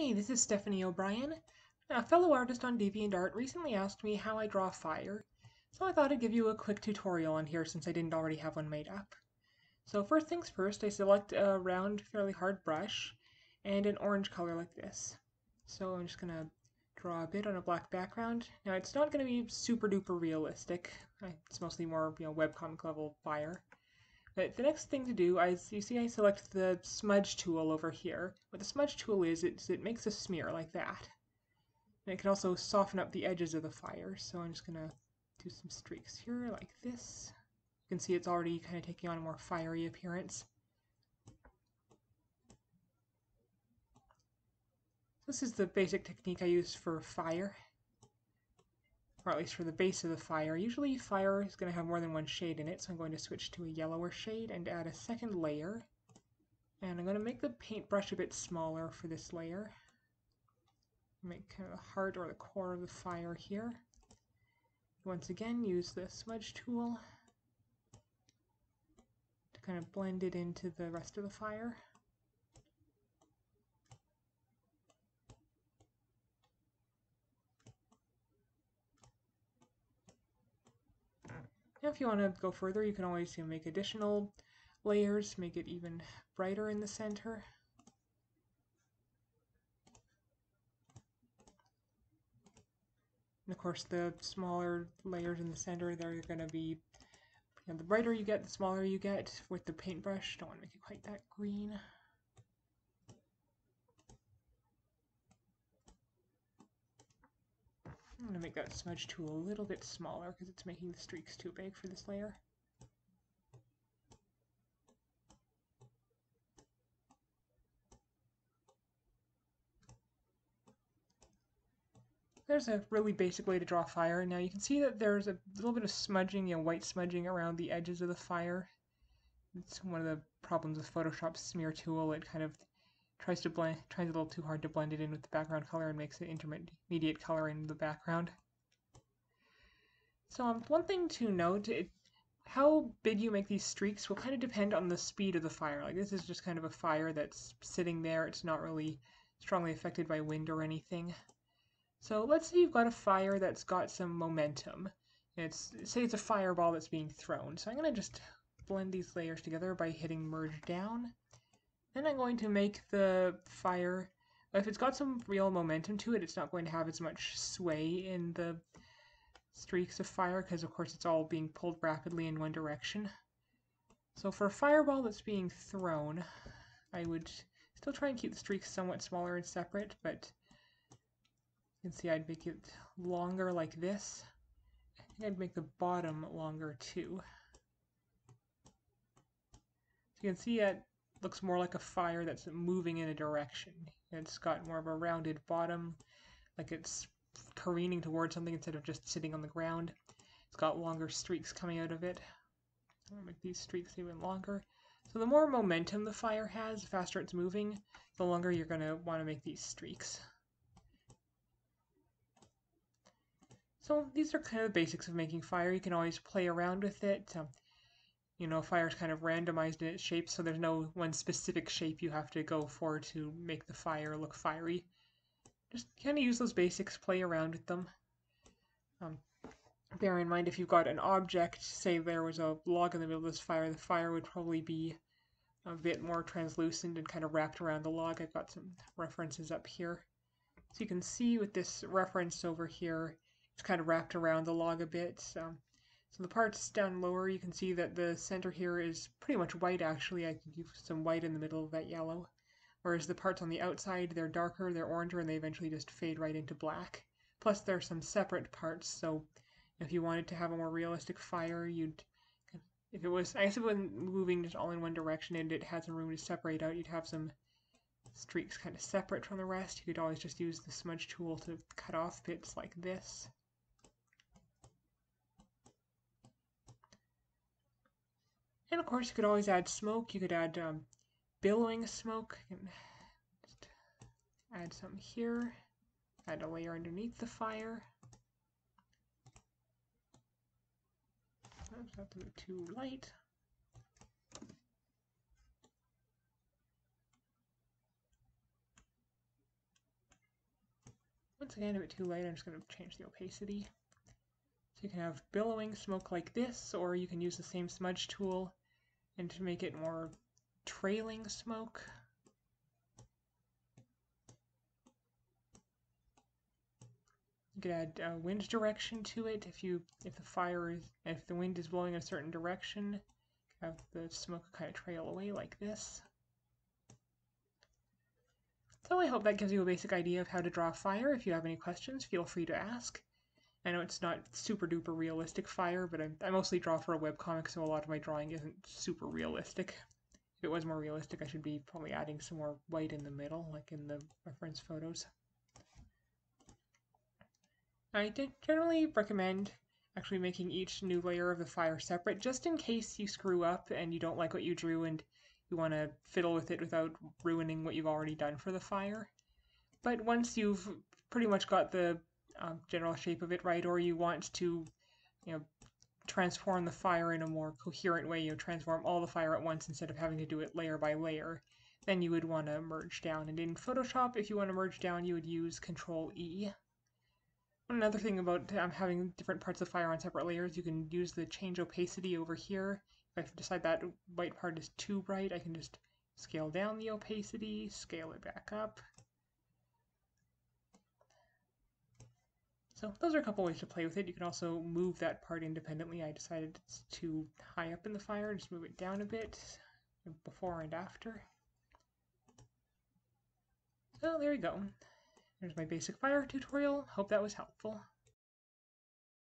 Hey, this is Stephanie O'Brien. A fellow artist on DeviantArt recently asked me how I draw fire, so I thought I'd give you a quick tutorial on here since I didn't already have one made up. So first things first, I select a round, fairly hard brush and an orange color like this. So I'm just going to draw a bit on a black background. Now it's not going to be super duper realistic. It's mostly more you know webcomic level fire. But the next thing to do is, you see I select the smudge tool over here. What the smudge tool is, it's, it makes a smear like that. And it can also soften up the edges of the fire, so I'm just going to do some streaks here like this. You can see it's already kind of taking on a more fiery appearance. This is the basic technique I use for fire or at least for the base of the fire. Usually fire is going to have more than one shade in it, so I'm going to switch to a yellower shade and add a second layer. And I'm going to make the paintbrush a bit smaller for this layer. Make kind of the heart or the core of the fire here. Once again, use the smudge tool to kind of blend it into the rest of the fire. Now if you want to go further, you can always you know, make additional layers, make it even brighter in the center. And of course, the smaller layers in the center, they're going to be, you know, the brighter you get, the smaller you get with the paintbrush. Don't want to make it quite that green. I'm going to that smudge tool a little bit smaller because it's making the streaks too big for this layer. There's a really basic way to draw fire. Now you can see that there's a little bit of smudging, you know, white smudging around the edges of the fire. It's one of the problems with Photoshop's smear tool. It kind of tries to blend, tries a little too hard to blend it in with the background color and makes it intermediate color in the background. So um, one thing to note, it, how big you make these streaks will kind of depend on the speed of the fire. Like this is just kind of a fire that's sitting there. It's not really strongly affected by wind or anything. So let's say you've got a fire that's got some momentum. It's say it's a fireball that's being thrown. So I'm going to just blend these layers together by hitting merge down. Then I'm going to make the fire, if it's got some real momentum to it, it's not going to have as much sway in the streaks of fire because of course it's all being pulled rapidly in one direction. So for a fireball that's being thrown, I would still try and keep the streaks somewhat smaller and separate, but you can see I'd make it longer like this. I think I'd make the bottom longer too. So you can see it looks more like a fire that's moving in a direction. It's got more of a rounded bottom, like it's careening towards something instead of just sitting on the ground. It's got longer streaks coming out of it. I'll make these streaks even longer. So the more momentum the fire has, the faster it's moving, the longer you're going to want to make these streaks. So these are kind of the basics of making fire. You can always play around with it. Um, you know, fire is kind of randomized in its shape, so there's no one specific shape you have to go for to make the fire look fiery. Just kind of use those basics, play around with them. Um, bear in mind if you've got an object, say there was a log in the middle of this fire, the fire would probably be a bit more translucent and kind of wrapped around the log. I've got some references up here. So you can see with this reference over here, it's kind of wrapped around the log a bit. So the parts down lower, you can see that the center here is pretty much white actually. I could use some white in the middle of that yellow. Whereas the parts on the outside, they're darker, they're oranger, and they eventually just fade right into black. Plus there are some separate parts, so if you wanted to have a more realistic fire, you'd if it was, I guess if it was moving just all in one direction and it had some room to separate out, you'd have some streaks kind of separate from the rest. You could always just use the smudge tool to cut off bits like this. And of course, you could always add smoke. You could add um, billowing smoke. Just add some here. Add a layer underneath the fire. Oops, not too light. Once again, a bit too light, I'm just going to change the opacity. So you can have billowing smoke like this, or you can use the same smudge tool and to make it more trailing smoke. You could add uh, wind direction to it if you if the fire is if the wind is blowing in a certain direction, have the smoke kind of trail away like this. So I hope that gives you a basic idea of how to draw fire. If you have any questions, feel free to ask. I know it's not super duper realistic fire, but I, I mostly draw for a webcomic, so a lot of my drawing isn't super realistic. If it was more realistic, I should be probably adding some more white in the middle, like in the reference photos. I generally recommend actually making each new layer of the fire separate, just in case you screw up and you don't like what you drew and you want to fiddle with it without ruining what you've already done for the fire. But once you've pretty much got the um, general shape of it right, or you want to, you know, transform the fire in a more coherent way, you know, transform all the fire at once instead of having to do it layer by layer, then you would want to merge down. And in Photoshop, if you want to merge down, you would use Control E. Another thing about um, having different parts of fire on separate layers, you can use the change opacity over here. If I decide that white part is too bright, I can just scale down the opacity, scale it back up. So those are a couple ways to play with it. You can also move that part independently. I decided it's too high up in the fire, just move it down a bit before and after. So there you go. There's my basic fire tutorial. Hope that was helpful.